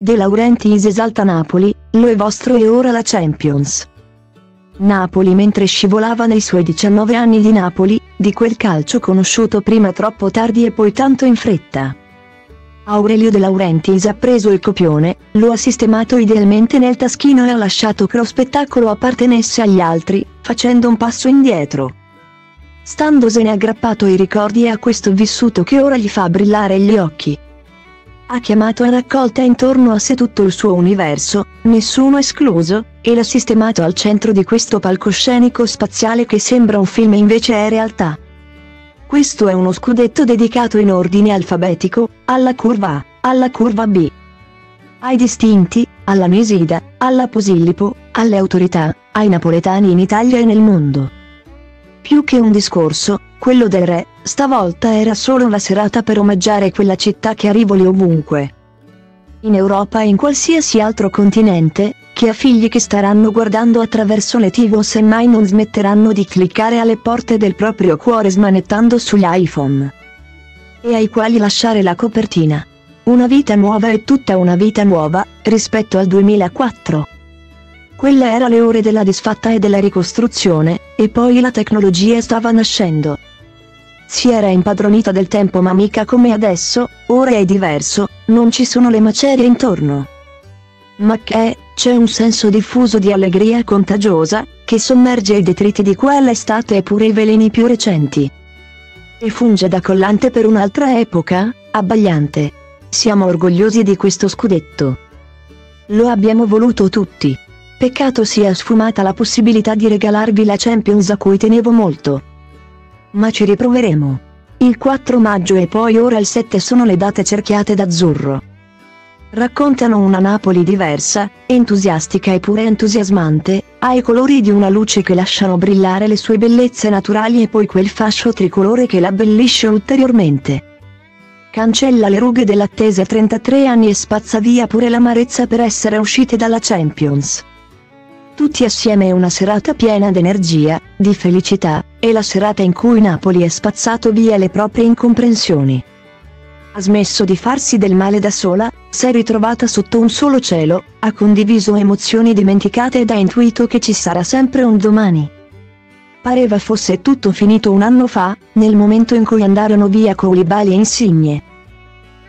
De Laurentiis esalta Napoli, lo è vostro e ora la Champions. Napoli mentre scivolava nei suoi 19 anni di Napoli, di quel calcio conosciuto prima troppo tardi e poi tanto in fretta. Aurelio De Laurentiis ha preso il copione, lo ha sistemato idealmente nel taschino e ha lasciato che lo spettacolo appartenesse agli altri, facendo un passo indietro. Standosene aggrappato ai ricordi e a questo vissuto che ora gli fa brillare gli occhi. Ha chiamato a raccolta intorno a sé tutto il suo universo, nessuno escluso, e l'ha sistemato al centro di questo palcoscenico spaziale che sembra un film e invece è realtà. Questo è uno scudetto dedicato in ordine alfabetico, alla curva A, alla curva B. Ai distinti, alla Mesida, alla Posillipo, alle autorità, ai napoletani in Italia e nel mondo. Più che un discorso, quello del re, stavolta era solo una serata per omaggiare quella città che ha rivoli ovunque. In Europa e in qualsiasi altro continente, che ha figli che staranno guardando attraverso le tv o semmai non smetteranno di cliccare alle porte del proprio cuore smanettando sugli iPhone. E ai quali lasciare la copertina. Una vita nuova e tutta una vita nuova, rispetto al 2004. Quelle era le ore della disfatta e della ricostruzione, e poi la tecnologia stava nascendo. Si era impadronita del tempo ma mica come adesso, ora è diverso, non ci sono le macerie intorno. Ma che, c'è un senso diffuso di allegria contagiosa, che sommerge i detriti di quell'estate e pure i veleni più recenti. E funge da collante per un'altra epoca, abbagliante. Siamo orgogliosi di questo scudetto. Lo abbiamo voluto tutti. Peccato sia sfumata la possibilità di regalarvi la Champions a cui tenevo molto ma ci riproveremo. Il 4 maggio e poi ora il 7 sono le date cerchiate d'azzurro. Raccontano una Napoli diversa, entusiastica e pure entusiasmante, ha i colori di una luce che lasciano brillare le sue bellezze naturali e poi quel fascio tricolore che l'abbellisce ulteriormente. Cancella le rughe dell'attesa 33 anni e spazza via pure l'amarezza per essere uscite dalla Champions tutti assieme una serata piena d'energia, di felicità, e la serata in cui Napoli ha spazzato via le proprie incomprensioni. Ha smesso di farsi del male da sola, si è ritrovata sotto un solo cielo, ha condiviso emozioni dimenticate ed ha intuito che ci sarà sempre un domani. Pareva fosse tutto finito un anno fa, nel momento in cui andarono via Koulibaly e Insigne.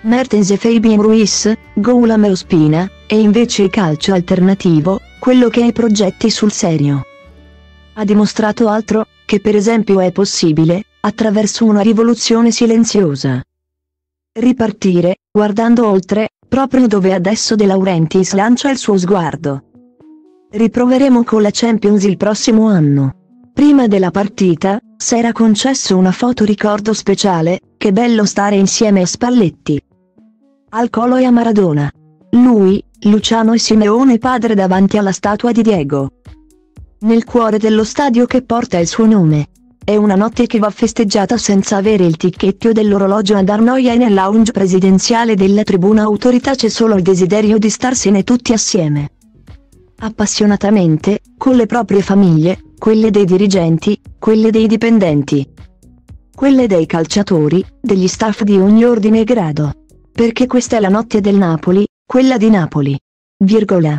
Mertens e Fabian Ruiz, Goulam e Ospina, e invece il calcio alternativo, quello che hai progetti sul serio. Ha dimostrato altro, che per esempio è possibile, attraverso una rivoluzione silenziosa. Ripartire, guardando oltre, proprio dove adesso De Laurentiis lancia il suo sguardo. Riproveremo con la Champions il prossimo anno. Prima della partita, s'era concesso una foto ricordo speciale, che bello stare insieme a Spalletti. Al Colo e a Maradona. Lui, Luciano e Simeone padre davanti alla statua di Diego. Nel cuore dello stadio che porta il suo nome. È una notte che va festeggiata senza avere il ticchettio dell'orologio a dar e nel lounge presidenziale della tribuna autorità c'è solo il desiderio di starsene tutti assieme. Appassionatamente, con le proprie famiglie, quelle dei dirigenti, quelle dei dipendenti. Quelle dei calciatori, degli staff di ogni ordine e grado. Perché questa è la notte del Napoli, quella di Napoli. Virgola.